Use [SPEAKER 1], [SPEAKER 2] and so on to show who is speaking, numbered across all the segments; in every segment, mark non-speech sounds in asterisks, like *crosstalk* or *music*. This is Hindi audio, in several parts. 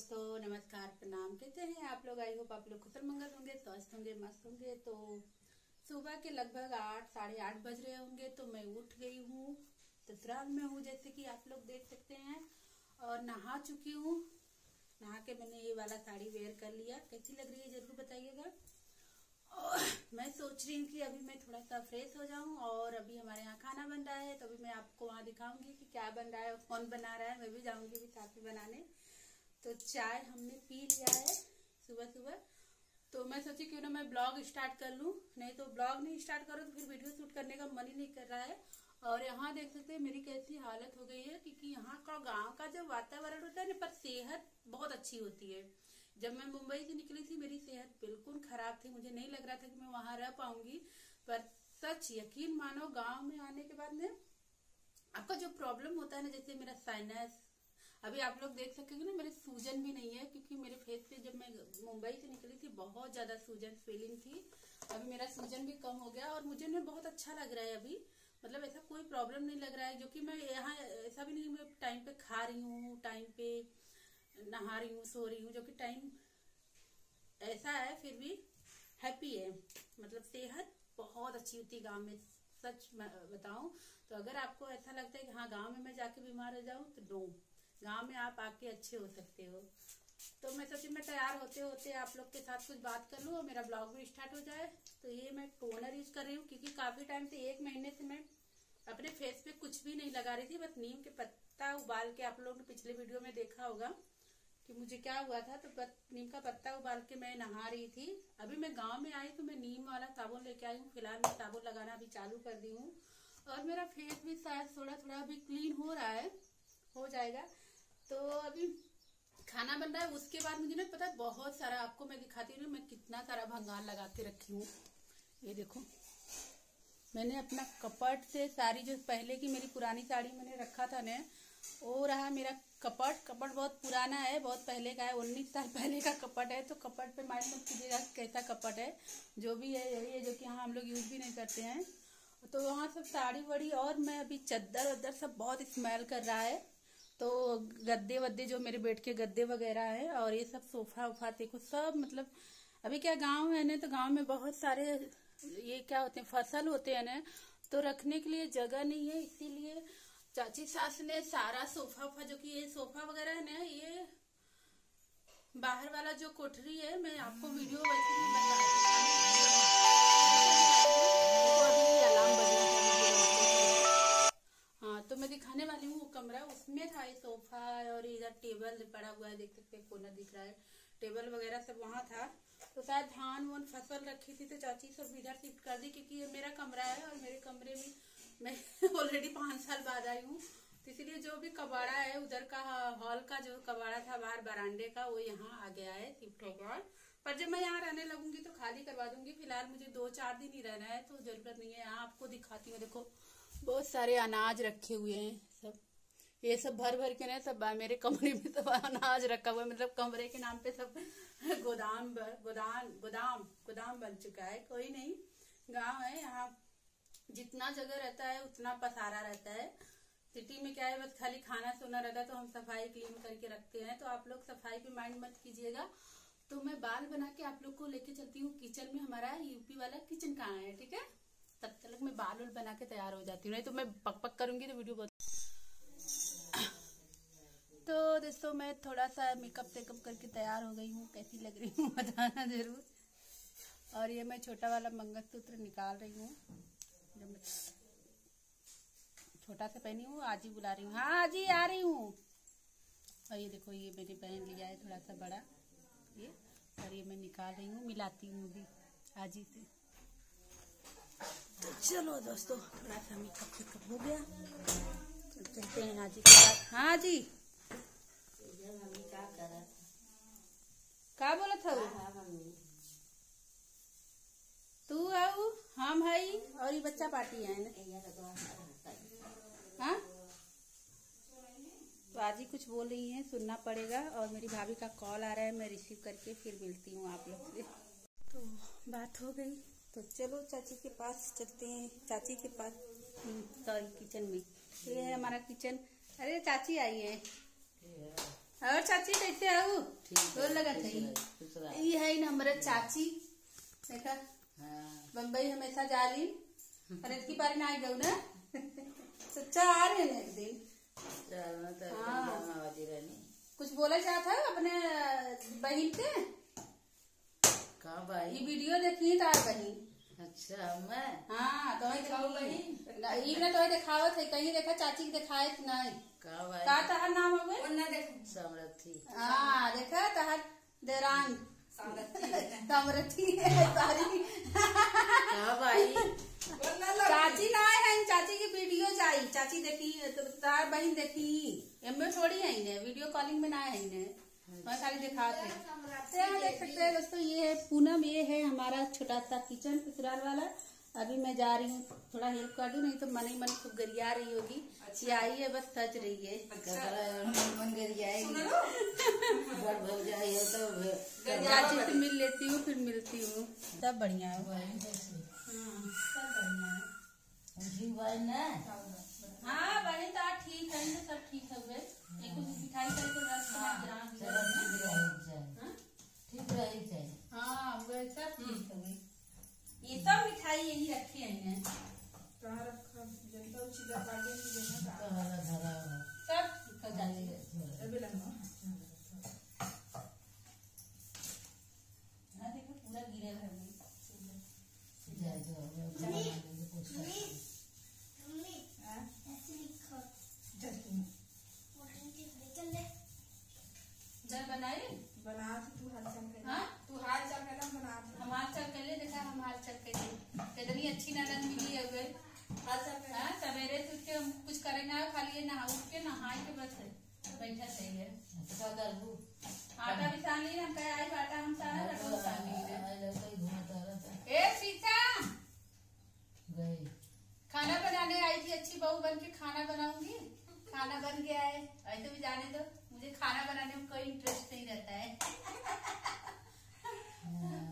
[SPEAKER 1] दोस्तों, नमस्कार, प्रणाम। कहते हैं आप लोग? आई होप आप लोग खुशल मंगल होंगे स्वस्थ होंगे, मस्त होंगे। तो सुबह के लगभग आठ, साढ़े आठ बज रहे होंगे तो मैं उठ गई हूँ। ससुराल में हूँ, जैसे कि आप लोग देख सकते हैं। और नहा चुकी हूँ। नहा के मैंने ये वाला साड़ी वेयर कर लिया। कैसी लग रही है, ज़रूर बताइएगा। और मैं सोच रही हूँ कि अभी मैं थोड़ा सा फ्रेश हो जाऊँ, और अभी हमारे यहाँ खाना बन रहा है तो अभी मैं आपको वहाँ दिखाऊँगी कि क्या बन रहा है कौन बना रहा है। मैं भी जाऊँगी भी साथ में बनाने। तो चाय हमने पी लिया है सुबह सुबह। तो मैं सोची क्यों ना मैं ब्लॉग स्टार्ट कर लूँ। नहीं तो ब्लॉग नहीं स्टार्ट करो तो फिर वीडियो शूट करने का मन ही नहीं कर रहा है। और यहाँ देख सकते हैं मेरी कैसी हालत हो गई है क्योंकि यहाँ का गाँव का जो वातावरण होता है ना, पर सेहत बहुत अच्छी होती है। जब मैं मुंबई से निकली थी, मेरी सेहत बिल्कुल खराब थी। मुझे नहीं लग रहा था कि मैं वहाँ रह पाऊँगी। पर सच यकीन मानो, गाँव में आने के बाद में आपका जो प्रॉब्लम होता है ना, जैसे मेरा साइनस अभी आप लोग देख सकेंगे ना, मेरे सूजन भी नहीं है, क्योंकि मेरे फेस पे जब मैं मुंबई से निकली थी, बहुत ज़्यादा सूजन फीलिंग थी। अभी मेरा सूजन भी कम हो गया और मुझे ना बहुत अच्छा लग रहा है अभी। मतलब ऐसा कोई प्रॉब्लम नहीं लग रहा है, जो कि मैं यहाँ, ऐसा भी नहीं मैं टाइम पे खा रही हूँ टाइम पे नहा रही हूँ, सो रही हूँ, जो कि टाइम ऐसा है, फिर भी हैप्पी है। मतलब सेहत बहुत अच्छी होती गाँव में, सच बताऊँ तो अगर आपको ऐसा लगता है कि हाँ गाँव में मैं जाके बीमार हो जाऊँ तो डोंट गाँव में आप आके अच्छे हो सकते हो। तो मैं सोची मैं तैयार होते होते आप लोग के साथ कुछ बात कर लूँ और मेरा ब्लॉग भी स्टार्ट हो जाए। तो ये मैं टोनर यूज़ कर रही हूँ क्योंकि काफ़ी टाइम से एक महीने से मैं अपने फेस पे कुछ भी नहीं लगा रही थी, बस नीम के पत्ता उबाल के आप लोगों ने पिछले वीडियो में देखा होगा कि मुझे क्या हुआ था। तो नीम का पत्ता उबाल के मैं नहा रही थी। अभी मैं गाँव में आई तो मैं नीम वाला साबुन लेके आई हूँ। फ़िलहाल मैं साबुन लगाना अभी चालू कर दी हूँ। और मेरा फेस भी शायद थोड़ा थोड़ा अभी क्लीन हो रहा है, हो जाएगा। तो अभी खाना बन रहा है, उसके बाद मुझे ना पता है बहुत सारा आपको मैं दिखाती हूँ मैं कितना सारा भंगार लगा के रखी हूँ। ये देखो, मैंने अपना कपट से सारी जो पहले की मेरी पुरानी साड़ी मैंने रखा था मैं वो रहा मेरा कपट। कपट बहुत पुराना है, बहुत पहले का है, उन्नीस साल *laughs* पहले का कपट है तो कपट पे माइंड मत कीजिएगा कैसा कपट है। जो भी है, यही है जो कि हाँ हम लोग यूज़ भी नहीं करते हैं। तो वहाँ सब साड़ी वड़ी और मैं अभी चद्दर वद्दर सब बहुत स्मेल कर रहा है। तो गद्दे वद्दे जो मेरे बेड के गद्दे वगैरह है और ये सब सोफा उफा देखो, सब मतलब अभी क्या गाँव है ना तो गाँव में बहुत सारे ये क्या होते हैं, फ़सल होते हैं ना तो रखने के लिए जगह नहीं है, इसीलिए चाची सास ने सारा सोफा उफा जो कि ये सोफा वगैरह है ना, ये बाहर वाला जो कोठरी है, मैं आपको वीडियो वैसे ही बता कमरा उसमें था ये सोफा और इधर टेबल पड़ा हुआ है, देख सकते कोना दिख रहा है। टेबल वगैरह सब वहाँ था। तो शायद धान वान फ़सल रखी थी तो चाची सब इधर शिफ्ट कर दी क्योंकि ये मेरा कमरा है और मेरे कमरे में मैं *laughs* ऑलरेडी पाँच साल बाद आई हूँ। तो इसीलिए जो भी कबाड़ा है, उधर का हॉल का जो कबाड़ा था, बाहर बरामडे का, वो यहाँ आ गया है, शिफ्ट हो गया। पर जब मैं यहाँ रहने लगूँगी तो खाली करवा दूँगी। फ़िलहाल मुझे दो चार दिन ही रहना है तो ज़रूरत नहीं है। यहाँ आपको दिखाती हूँ, देखो, बहुत सारे अनाज रखे हुए हैं। ये सब भर भर के ना सब मेरे कमरे में सब अनाज रखा हुआ है मतलब कमरे के नाम पे सब गोदाम गोदाम गोदाम गोदाम बन चुका है, कोई नहीं, गाँव है यहाँ, जितना जगह रहता है, उतना पसारा रहता है, सिटी में क्या है, बस खाली खाना सोना रहता है तो हम सफ़ाई क्लीन करके रखते हैं तो आप लोग सफ़ाई पे माइंड मत कीजिएगा तो मैं बाल बना के आप लोग को लेके चलती हूँ, किचन में हमारा यूपी वाला किचन कहाँ है, ठीक है? तब तक मैं बाल उल बना के तैयार हो जाती हूँ, नहीं तो मैं पक पक करूँगी तो वीडियो बहुत तो दोस्तों मैं थोड़ा सा मेकअप टेकअप करके तैयार हो गई हूँ, कैसी लग रही हूँ *laughs* बताना ज़रूर। और ये मैं छोटा वाला मंगलसूत्र निकाल रही हूँ। छोटा सा पहनी हूँ, आज ही बुला रही हूँ। हाँ आज ही आ रही हूँ। और ये देखो, ये मैंने पहन लिया है थोड़ा सा बड़ा। ये, और ये मैं निकाल रही हूँ, मिलाती हूँ भी आज ही से। चलो दोस्तों, थोड़ा सा मेकअप वेकअप हो गया। चलते हैं के साथ। हाँ जी। का बोला हाँ, था
[SPEAKER 2] हाँ,
[SPEAKER 1] तू आओ हम भाई और ये बच्चा पार्टी है हाँ तो आज ही कुछ बोल रही है सुनना पड़ेगा। और मेरी भाभी का कॉल आ रहा है मैं रिसीव करके फिर मिलती हूँ आप लोग से। तो बात हो गई। तो चलो चाची के पास चलते हैं। चाची के पास। हम्म, सॉरी किचन में। ये है हमारा किचन अरे चाची आई है। और चाची कैसे आओ
[SPEAKER 2] गोर लगा थी
[SPEAKER 1] ये। है न हमारे चाची देखा? बम्बई हमेशा जाली और इसकी बारी ना आई गऊ ना? सच्चा आ रहे हैं एक दिन।
[SPEAKER 2] हाँ।
[SPEAKER 1] कुछ बोला चाहता है अपने बहन के
[SPEAKER 2] कहाँ भाई ये
[SPEAKER 1] वीडियो देखी तार बहन।
[SPEAKER 2] अच्छा मैं?
[SPEAKER 1] हाँ तो
[SPEAKER 3] ई
[SPEAKER 1] ना तो दिखावत है कहीं देखा चाची के दिखाए नहीं?
[SPEAKER 2] का
[SPEAKER 1] तहर नाम हो गए
[SPEAKER 2] समृद्धि।
[SPEAKER 1] हाँ देखा तहर? देरान।
[SPEAKER 3] समृद्धि।
[SPEAKER 1] सॉरी।
[SPEAKER 2] भाई
[SPEAKER 3] चाची
[SPEAKER 1] ना है चाची की वीडियो जाई चाची देखी तो तार बहन देखी। एमे थोड़ी है इन्हें वीडियो कॉलिंग में ना है इन्हें।
[SPEAKER 2] मैं खाली
[SPEAKER 1] दिखाते
[SPEAKER 3] यहाँ देख सकते हैं
[SPEAKER 1] दोस्तों ये है पूनम ये है हमारा छोटा सा किचन ससुराल वाला। अभी मैं जा रही हूँ थोड़ा हेल्प कर दू नहीं तो मन ही मन खूब गरिया रही होगी।
[SPEAKER 3] ये आई
[SPEAKER 1] है बस सच रही है।
[SPEAKER 3] अच्छा।
[SPEAKER 2] मन तो
[SPEAKER 3] चाची से
[SPEAKER 1] मिल लेती हूँ फिर मिलती हूँ। सब बढ़िया है। हाँ,
[SPEAKER 2] है। भाई ना?
[SPEAKER 3] हाँ
[SPEAKER 1] तो ठीक है सब ठीक है वे एक कुछ मिठाई करके रस में चलो हाँ?
[SPEAKER 2] ठीक रही चाहिए
[SPEAKER 1] हाँ वे सब ठीक है। ये सब यही रखी है। इन्हें
[SPEAKER 2] कहला धरा हुआ।
[SPEAKER 1] सब निकल जाएगी हाँ देखो पूरा गिरे घर में
[SPEAKER 2] जाए तो अब जमा मांगेंगे कुछ कर।
[SPEAKER 1] जल बनाए
[SPEAKER 3] हाँ हम
[SPEAKER 1] हाथ चल कर ले देखा हम हाथ चल कर ले कितनी अच्छी ननद मिली है
[SPEAKER 3] हाँ
[SPEAKER 1] सवेरे से उठ के हम कुछ करे ना खाली ये नहा उठ के नहाए के बस बैठा सही है। आटा भी सान ली हम कहे आई आटा हम साना लड्डू सान ली ए सीता
[SPEAKER 2] गई
[SPEAKER 1] खाना बनाने आई थी अच्छी बहू बन के खाना बनाऊँगी। खाना बन गया है ऐसे भी जाने दो। मुझे खाना बनाने में कोई इंटरेस्ट नहीं रहता है हाँ।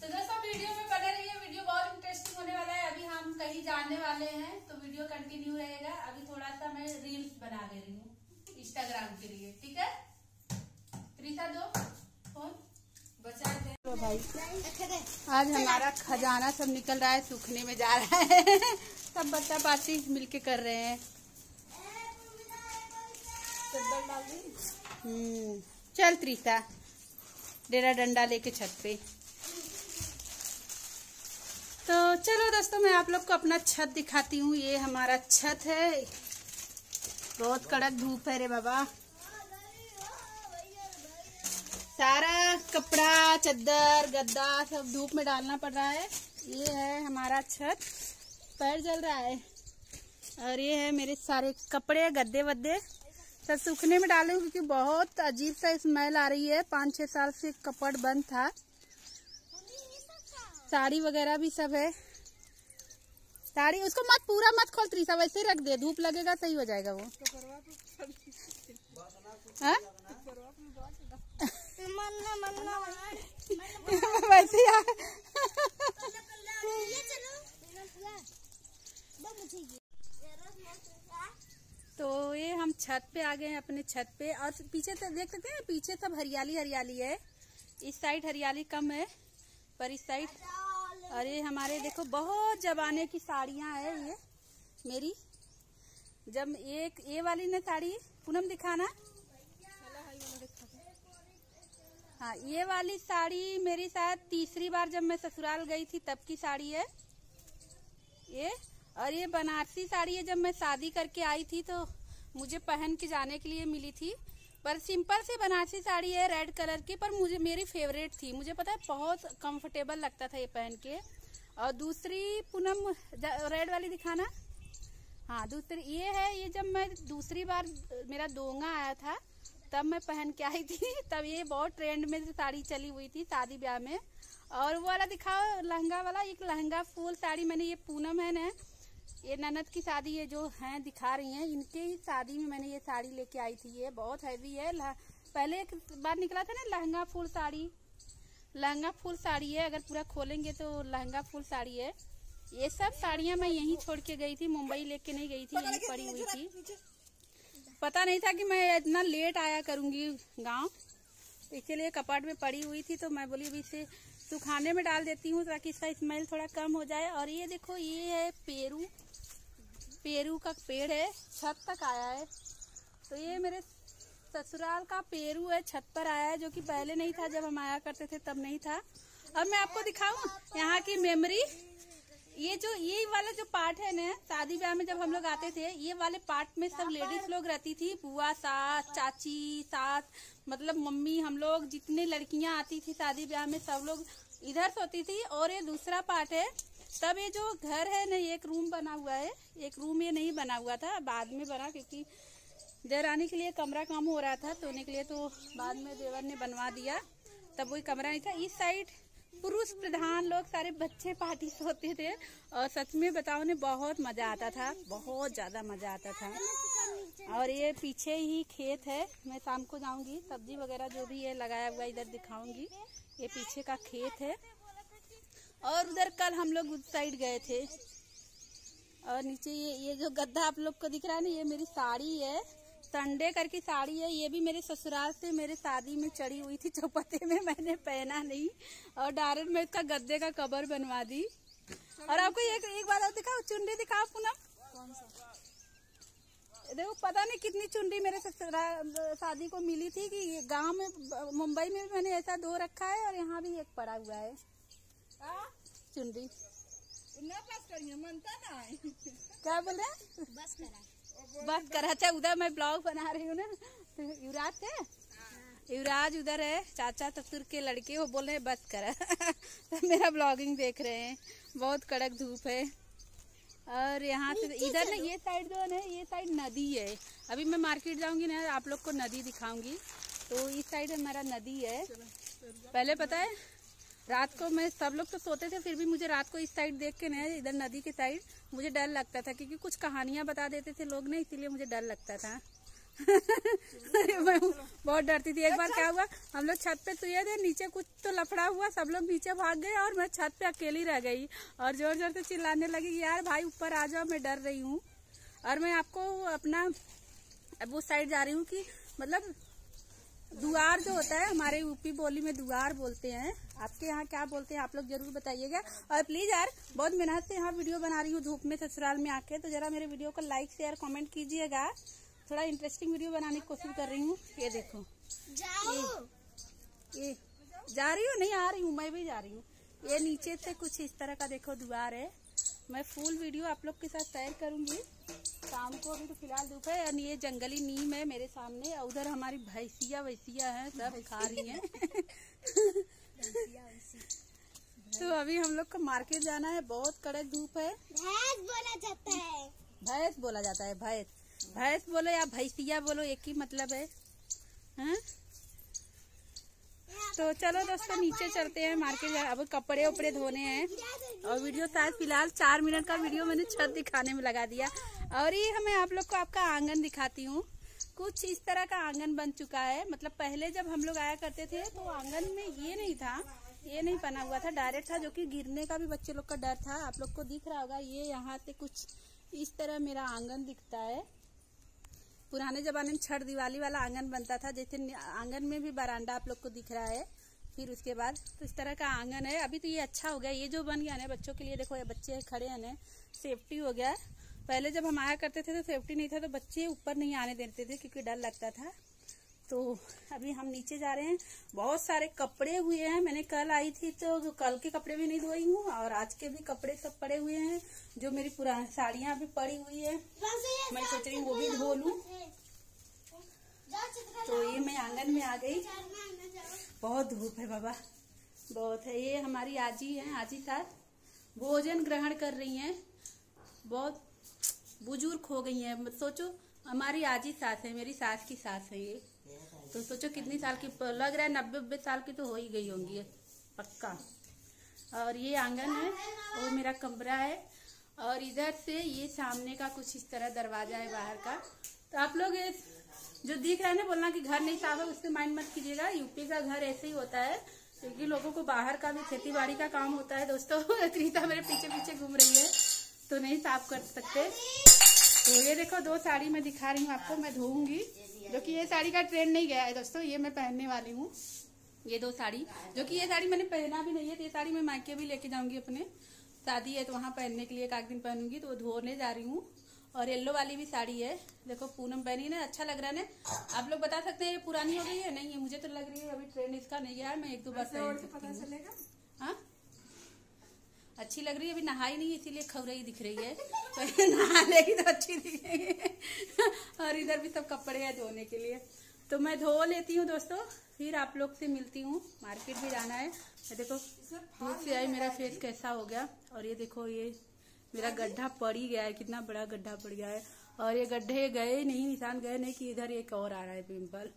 [SPEAKER 1] तो दोस्तों वीडियो में बने रहिए वीडियो बहुत इंटरेस्टिंग होने वाला है अभी हम कहीं जाने वाले हैं तो वीडियो कंटिन्यू रहेगा। अभी थोड़ा सा मैं रील्स बना दे रही हूँ इंस्टाग्राम के लिए ठीक है? त्रिशा दो फ़ोन।
[SPEAKER 3] बचा दे।
[SPEAKER 1] तो भाई आज हमारा खजाना सब निकल रहा है सूखने में जा रहा है। *laughs* सब बच्चा पार्टी मिलके कर रहे हैं। हम्म चल त्रिशा डेरा डंडा लेके छत पे तो चलो दोस्तों, मैं आप लोग को अपना छत दिखाती हूँ। ये हमारा छत है। बहुत कड़क धूप है रे बाबा। सारा कपड़ा, चद्दर, गद्दा सब धूप में डालना पड़ रहा है। ये है हमारा छत। पैर जल रहा है। और ये है मेरे सारे कपड़े, गद्दे वद्दे। सब सूखने में डाले क्योंकि बहुत अजीब सा स्मेल आ रही है। पाँच छह साल से कपड़ बंद था। साड़ी वगैरह भी सब है। साड़ी, उसको मत पूरा मत खोल त्रिसा वैसे रख दे, धूप लगेगा, सही हो जाएगा वो हाँ?
[SPEAKER 4] *laughs* वैसे
[SPEAKER 1] तो ये हम छत पे आ गए हैं अपने छत पे, और पीछे से देख सकते हैं, पीछे सब हरियाली हरियाली है इस साइड हरियाली कम है, पर इस साइड
[SPEAKER 4] ये
[SPEAKER 1] हमारे देखो, बहुत जमाने की साड़ियाँ है ये, मेरी। जब एक, ये वाली ना साड़ी पूनम दिखाना? हाँ ये वाली साड़ी मेरी शायद तीसरी बार जब मैं ससुराल गई थी, तब की साड़ी है। ये, और ये बनारसी साड़ी है, जब मैं शादी करके आई थी तो मुझे पहन के जाने के लिए मिली थी। पर सिंपल सी बनारसी साड़ी है रेड कलर की, पर मुझे, मेरी फेवरेट थी। मुझे पता है, बहुत कंफर्टेबल लगता था ये पहन के। और दूसरी, पूनम रेड वाली दिखाना? हाँ दूसरी, ये है, ये जब मैं दूसरी बार, मेरा दोंगा आया था, तब मैं पहन के आई थी। *laughs* तब ये बहुत ट्रेंड में साड़ी चली हुई थी, शादी ब्याह में। और वो वाला दिखाओ, लहंगा वाला, एक लहंगा फुल साड़ी, मैंने ये पूनम है ना ये ननद की शादी है जो हैं दिखा रही हैं इनके ही शादी में मैंने ये साड़ी लेके आई थी ये बहुत हैवी है। पहले एक बार निकला था ना लहंगा फुल साड़ी। लहंगा फुल साड़ी है अगर पूरा खोलेंगे तो लहंगा फुल साड़ी है। ये सब साड़ियाँ मैं यहीं छोड़ के गई थी मुंबई लेके नहीं गई थी यहीं पड़ी हुई थी। पता नहीं था कि मैं इतना लेट आया करूँगी गाँव। तो इसीलिए कपाट में पड़ी हुई थी तो मैं बोली अभी इसे सुखाने में डाल देती हूँ ताकि इसका स्मेल थोड़ा कम हो जाए। और ये देखो ये है पेरू। पेरू का पेड़ है, छत तक आया है। तो ये मेरे ससुराल का पेरू है, छत पर आया है, जो कि पहले नहीं था, जब हम आया करते थे, तब नहीं था। अब मैं आपको दिखाऊँ, यहाँ की मेमोरी ये जो, ये वाला जो पार्ट है ना, शादी ब्याह में जब हम लोग आते थे, ये वाले पार्ट में सब लेडीज़ लोग रहती थी, बुआ, सास, चाची, सास मतलब मम्मी, हम लोग, जितने लड़कियाँ आती थी शादी ब्याह में, सब लोग इधर सोती थी। और ये दूसरा पार्ट है तब ये जो घर है ना एक रूम बना हुआ है। एक रूम ये नहीं बना हुआ था, बाद में बना क्योंकि देवरानी के लिए कमरा काम हो रहा था सोने के लिए तो बाद में देवर ने बनवा दिया। तब वही कमरा नहीं था। इस साइड पुरुष प्रधान लोग सारे बच्चे पार्टी सोते थे और सच में बताओ ने, बहुत मज़ा आता था, बहुत ज़्यादा मज़ा आता
[SPEAKER 4] था। और
[SPEAKER 1] ये पीछे ही खेत है, मैं शाम को जाऊँगी, सब्ज़ी वगैरह जो भी है लगाया हुआ इधर दिखाऊँगी। ये पीछे का खेत है। और उधर कल हम लोग उस साइड गए थे। और नीचे ये ये जो गद्दा आप लोग को दिख रहा है ना, ये मेरी साड़ी है। संडे करके साड़ी है। ये भी मेरे ससुराल से, मेरे शादी में चढ़ी हुई थी चौपते में मैंने पहना नहीं। और डायरेक्ट मैं इसका गद्दे का कवर बनवा दी।
[SPEAKER 3] और आपको एक
[SPEAKER 1] एक बात और दिखाओ चुंडी दिखाओ पूनम। देखो, पता नहीं कितनी चुंडी मेरे शादी को मिली थी कि गाँव में, मुंबई में भी मैंने ऐसा दो रखा है और यहाँ भी एक पड़ा हुआ है। चुंडी क्या बोल रहे
[SPEAKER 4] बस करा।
[SPEAKER 3] बस कर।
[SPEAKER 1] अच्छा उधर मैं ब्लॉग बना रही हूँ ना। तो युवराज थे? युवराज उधर है। चाचा ससुर के लड़के वो बोल रहे हैं बस कर। *laughs* तो मेरा ब्लॉगिंग देख रहे हैं। बहुत कड़क धूप है। और यहाँ से इधर ना ये साइड जो है ये साइड नदी है। अभी मैं मार्केट जाऊँगी ना आप लोग को नदी दिखाऊँगी। तो इस साइड हमारा नदी है।
[SPEAKER 3] पहले पता है
[SPEAKER 1] रात को मैं, सब लोग तो सोते थे, फिर भी मुझे रात को इस साइड देख के ना इधर नदी के साइड, मुझे डर लगता था, क्योंकि कुछ कहानियाँ बता देते थे लोग ना, इसीलिए मुझे डर लगता था। *laughs* मैं बहुत डरती थी। एक बार क्या हुआ, हम लोग छत पे सोए थे, नीचे कुछ तो लफड़ा हुआ, सब लोग नीचे भाग गए और मैं छत पे अकेली रह गई और ज़ोर ज़ोर से चिल्लाने लगी यार भाई, ऊपर आ जाओ, मैं डर रही हूँ। और मैं आपको अपना, अब उस साइड जा रही हूँ कि मतलब दुआर जो होता है हमारे यूपी बोली में दुआर बोलते हैं। आपके यहाँ क्या बोलते हैं आप लोग ज़रूर बताइएगा। और प्लीज़ यार बहुत मेहनत से यहाँ वीडियो बना रही हूँ धूप में ससुराल में आके। तो जरा मेरे वीडियो को लाइक शेयर कमेंट कीजिएगा। थोड़ा इंटरेस्टिंग वीडियो बनाने की कोशिश कर रही हूँ। ये देखो।
[SPEAKER 4] ये,
[SPEAKER 1] ये जा रही हूँ नहीं आ रही हूँ मैं भी जा रही हूँ। ये नीचे से कुछ इस तरह का देखो द्वार है। मैं फुल वीडियो आप लोग के साथ शेयर करूँगी। शाम को अभी तो फ़िलहाल धूप है और ये जंगली नीम है मेरे सामने। और उधर हमारी भैंसिया वैसिया है सब खा रही हैं। तो अभी हम लोग को मार्केट जाना है बहुत कड़क धूप है।
[SPEAKER 4] भैंस बोला जाता है।
[SPEAKER 1] भैंस बोला जाता है भैंस। भैंस बोलो या भैंसिया बोलो एक ही मतलब है। हाँ?
[SPEAKER 4] तो चलो दोस्तों, नीचे चलते हैं मार्केट
[SPEAKER 1] अब कपड़े उपड़े धोने हैं।
[SPEAKER 4] और वीडियो शायद फ़िलहाल
[SPEAKER 1] चार मिनट का वीडियो मैंने छत दिखाने में लगा दिया। और ये हमें आप लोग को आपका आँगन दिखाती हूँ। कुछ इस तरह का आँगन बन चुका है। मतलब पहले जब हम लोग आया करते थे तो आँगन में ये नहीं था। ये नहीं बना हुआ था डायरेक्ट था, जो कि गिरने का भी बच्चे लोग का डर था। आप लोग को दिख रहा होगा, ये यहाँ से कुछ इस तरह मेरा आँगन दिखता है। पुराने जमाने में छठ दिवाली वाला आँगन बनता था, जैसे आँगन में भी बरांडा आप लोग को दिख रहा है, फिर उसके बाद तो इस तरह का आँगन है। अभी तो ये अच्छा हो गया, ये जो बन गया ना, बच्चों के लिए देखो, ये बच्चे खड़े हैं ना सेफ्टी हो गया। पहले जब हम आया करते थे तो सेफ्टी नहीं था तो बच्चे ऊपर नहीं आने देते थे, क्योंकि डर लगता था। तो अभी हम नीचे जा रहे हैं। बहुत सारे कपड़े हुए हैं। मैंने कल आई थी तो कल के कपड़े भी नहीं धोई हूँ और आज के भी कपड़े सब पड़े हुए हैं, जो मेरी पुरानी साड़ियाँ भी पड़ी हुई है।
[SPEAKER 4] मैं सोच रही हूँ वो भी धो लू। तो ये मैं आँगन में आ गई।
[SPEAKER 1] बहुत धूप है बाबा। बहुत है। ये हमारी आजी है, आजी साथ भोजन ग्रहण कर रही हैं। बहुत बुज़ुर्ग हो गई हैं। सोचो। हमारी आज ही सास है, मेरी सास की सास है ये।
[SPEAKER 2] तो सोचो कितनी साल की, लग रहा है
[SPEAKER 1] नब्बे नब्बे साल की तो हो ही गई होंगी पक्का। और ये आँगन है, वो मेरा कमरा है। और इधर से ये सामने का कुछ इस तरह दरवाज़ा है बाहर का। तो आप लोग जो दिख रहा है ना, बोलना कि घर नहीं साफ़ है उससे माइंड मत कीजिएगा। यूपी का घर ऐसे ही होता है, क्योंकि लोगों को बाहर का भी खेती बाड़ी का काम होता है। दोस्तों *laughs* रीता मेरे पीछे पीछे घूम रही है तो नहीं साफ़ कर सकते। तो ये देखो दो साड़ी मैं दिखा रही हूँ आपको मैं धोऊँगी। जो कि ये साड़ी का ट्रेंड नहीं गया है दोस्तों ये मैं पहनने वाली हूँ। ये दो साड़ी जो कि ये साड़ी मैंने पहना भी नहीं है तो ये साड़ी मैं मायके भी लेके जाऊँगी अपने। शादी है तो वहाँ पहनने के लिए एक आध दिन पहनूँगी तो वो धोने जा रही हूँ। और येल्लो वाली भी साड़ी है। देखो पूनम पहनी ना अच्छा लग रहा है ना? आप लोग बता सकते हैं ये पुरानी हो गई है? नहीं है मुझे तो लग रही है अभी ट्रेंड इसका नहीं है मैं एक दो बार पहन सकती
[SPEAKER 3] हूँ।
[SPEAKER 1] हाँ? अच्छी लग रही है, अभी नहाई नहीं, इसीलिए खबरई दिख रही है। पर *laughs* नहा लेगी तो अच्छी दिखेगी और इधर भी सब कपड़े हैं धोने के लिए। तो मैं धो लेती हूँ दोस्तों, फिर आप लोग से मिलती हूँ। मार्केट भी जाना है। देखो
[SPEAKER 3] दूध से आई, मेरा फेस
[SPEAKER 1] कैसा हो गया। और ये देखो, ये मेरा गड्ढा पड़ ही गया है, कितना बड़ा गड्ढा पड़ गया है। और ये गड्ढे गए नहीं, निशान गए नहीं कि इधर एक और आ रहा है पिंपल।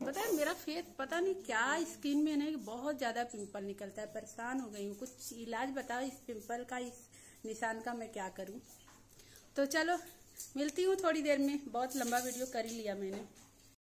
[SPEAKER 1] पता है, मेरा फेस पता नहीं क्या स्किन में ना बहुत ज़्यादा पिंपल निकलता है, परेशान हो गई हूँ। कुछ इलाज बताओ इस पिंपल का, इस निशान का मैं क्या करूँ? तो चलो, मिलती हूँ थोड़ी देर में। बहुत लंबा वीडियो कर ही लिया मैंने।